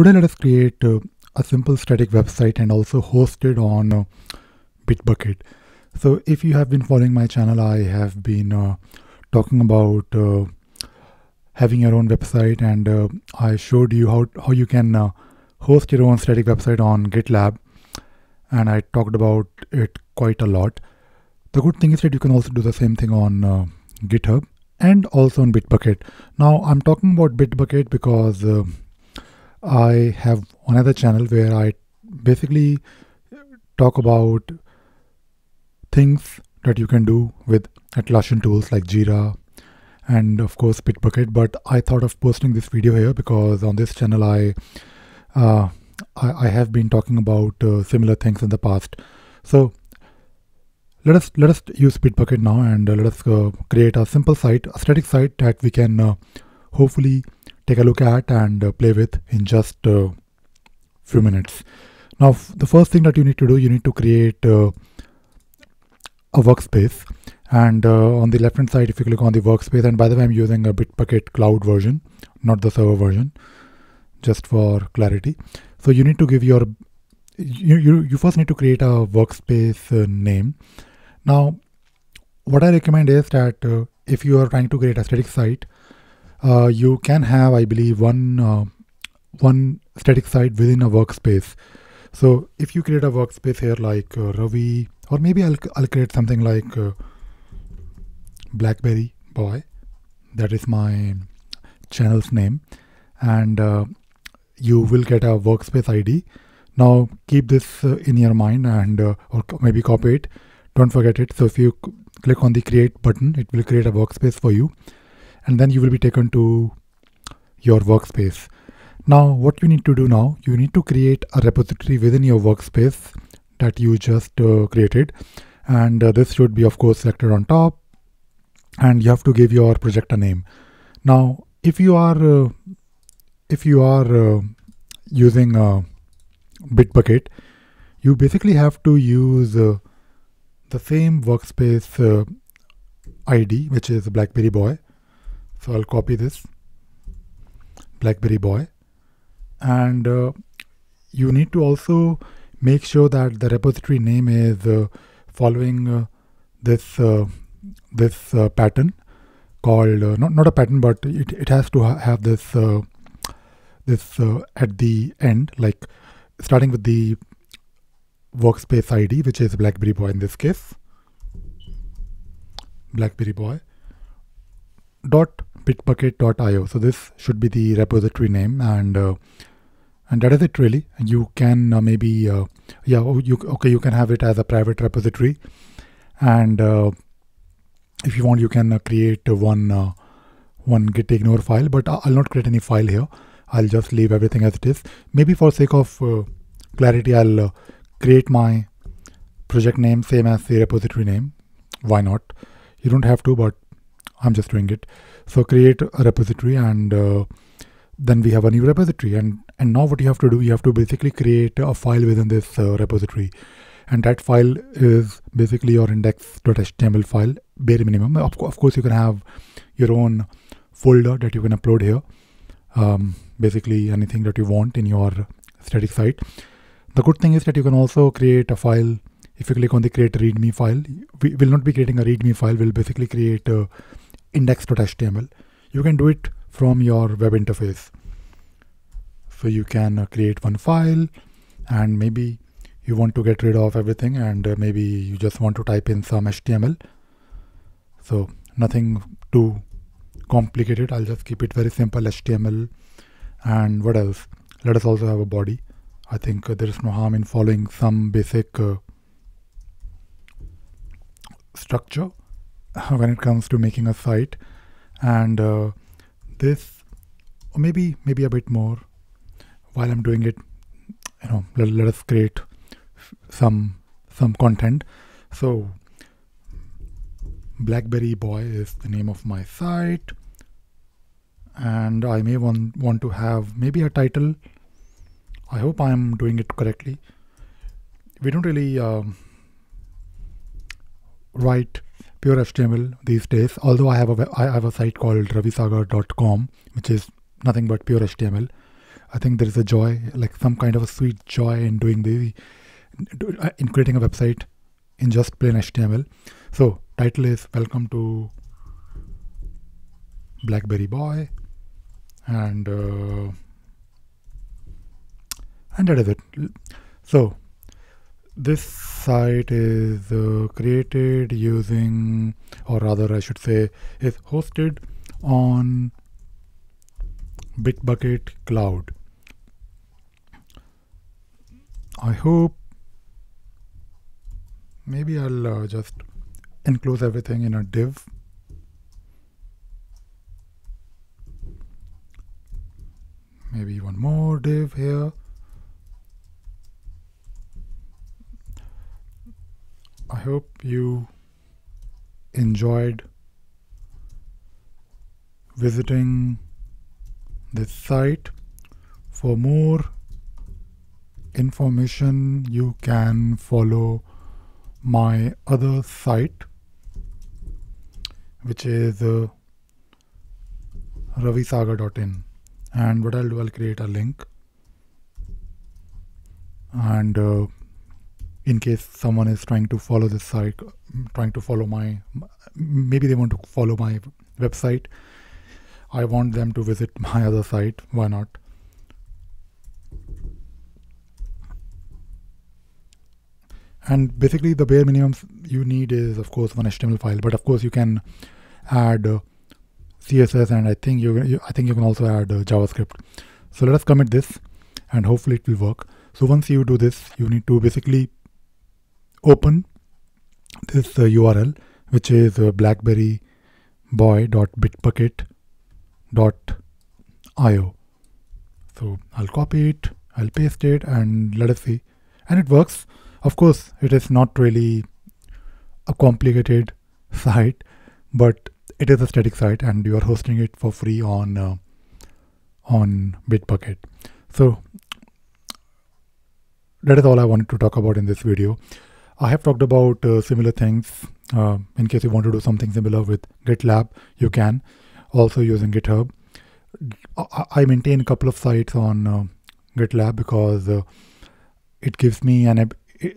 today let us create uh, a simple static website and also host it on uh, Bitbucket. So if you have been following my channel, I have been uh, talking about uh, having your own website and uh, I showed you how, how you can uh, host your own static website on GitLab and I talked about it quite a lot. The good thing is that you can also do the same thing on GitHub and also on Bitbucket. Now I'm talking about Bitbucket because I have another channel where I basically talk about things that you can do with Atlassian tools like Jira and of course Bitbucket. But I thought of posting this video here because on this channel I uh, I, I, have been talking about uh, similar things in the past. So let us let us use Bitbucket now and uh, let us uh, create a simple site, a static site that we can uh, hopefully take a look at and uh, play with in just a few minutes. Now, the first thing that you need to do, you need to create uh, a workspace. And uh, on the left hand side, if you click on the workspace, and by the way, I'm using a Bitbucket cloud version, not the server version, just for clarity. So you need to give your, you, you, you first need to create a workspace uh, name. Now, what I recommend is that uh, if you are trying to create a static site, uh, you can have, I believe, one uh, one static site within a workspace. So if you create a workspace here like uh, Ravi, or maybe I'll I'll create something like uh, BlackBerry Boy. That is my channel's name, and uh, you will get a workspace ID. Now keep this uh, in your mind and or maybe copy it. Don't forget it. So if you click on the create button, it will create a workspace for you and then you will be taken to your workspace. Now, what you need to do now, you need to create a repository within your workspace that you just uh, created. And uh, this should be, of course, selected on top. And you have to give your project a name. Now, if you are uh, if you are uh, using uh, Bitbucket, you basically have to use uh, the same workspace ID, which is BlackBerry Boy, so I'll copy this BlackBerry Boy. And uh, you need to also make sure that the repository name is uh, following uh, this uh, this uh, pattern called uh, not not a pattern but it, it has to ha have this this at the end like starting with the workspace ID which is BlackBerry Boy in this case. BlackBerry Boy dot bitbucket.io. So this should be the repository name and uh, and that is it really. You can uh, maybe uh, yeah oh, you okay you can have it as a private repository and uh, if you want you can uh, create one uh, one git ignore file but I'll not create any file here. I'll just leave everything as it is. Maybe for sake of clarity I'll create my project name same as the repository name. Why not? You don't have to but I'm just doing it. So create a repository and uh, then we have a new repository. And, and now what you have to do, you have to basically create a file within this uh, repository. And that file is basically your index.html file, bare minimum. Of, of, course, you can have your own folder that you can upload here. Um, basically anything that you want in your static site. The good thing is that you can also create a file. If you click on the create readme file, we will not be creating a readme file. We'll basically create a index.html. You can do it from your web interface. So you can uh, create one file and maybe you want to get rid of everything and uh, maybe you just want to type in some HTML. So nothing too complicated. I'll just keep it very simple HTML. And what else? Let us also have a body. I think uh, there is no harm in following some basic uh, structure when it comes to making a site. And uh, this or maybe maybe a bit more while I'm doing it you know let, let us create some some content. So blackberry boy is the name of my site. And I may want want to have maybe a title. I hope I'm doing it correctly. We don't really um, write pure HTML these days. Although I have a I have a site called ravisagar.com, which is nothing but pure HTML. I think there is a joy, like some kind of a sweet joy in doing the in creating a website in just plain HTML. So title is welcome to BlackBerry Boy, and uh, and that is it. So this site is uh, created using, or rather, I should say, is hosted on Bitbucket Cloud. I hope maybe I'll uh, just enclose everything in a div. Maybe one more div here. I hope you enjoyed visiting this site. For more information, you can follow my other site, which is uh, ravisagar.in. And what I'll do, I'll create a link and uh, in case someone is trying to follow this site, trying to follow my, maybe they want to follow my website. I want them to visit my other site. Why not? And basically, the bare minimum you need is, of course, one HTML file. But of course, you can add uh, CSS, and I think you, I think you can also add uh, JavaScript. So let us commit this, and hopefully it will work. So once you do this, you need to basically open this uh, URL which is uh, blackberryboy.bitbucket.io. So I'll copy it, I'll paste it and let us see. And it works. Of course, it is not really a complicated site, but it is a static site and you are hosting it for free on uh, on Bitbucket. So that is all I wanted to talk about in this video. I have talked about uh, similar things. Uh, in case you want to do something similar with GitLab, you can. Also using GitHub. I, I maintain a couple of sites on uh, GitLab because uh, it gives me an.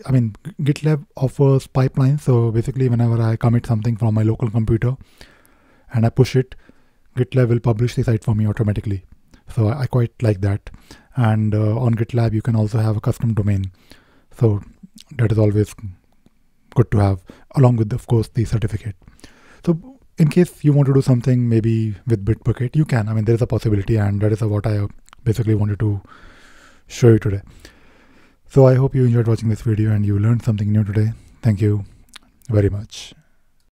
I mean, GitLab offers pipelines. So basically, whenever I commit something from my local computer and I push it, GitLab will publish the site for me automatically. So I, I quite like that. And uh, on GitLab, you can also have a custom domain. So that is always good to have along with of course the certificate. So in case you want to do something maybe with bitbucket you can. I mean there is a possibility and that is what i uh, basically wanted to show you today. So i hope you enjoyed watching this video and you learned something new today. Thank you very much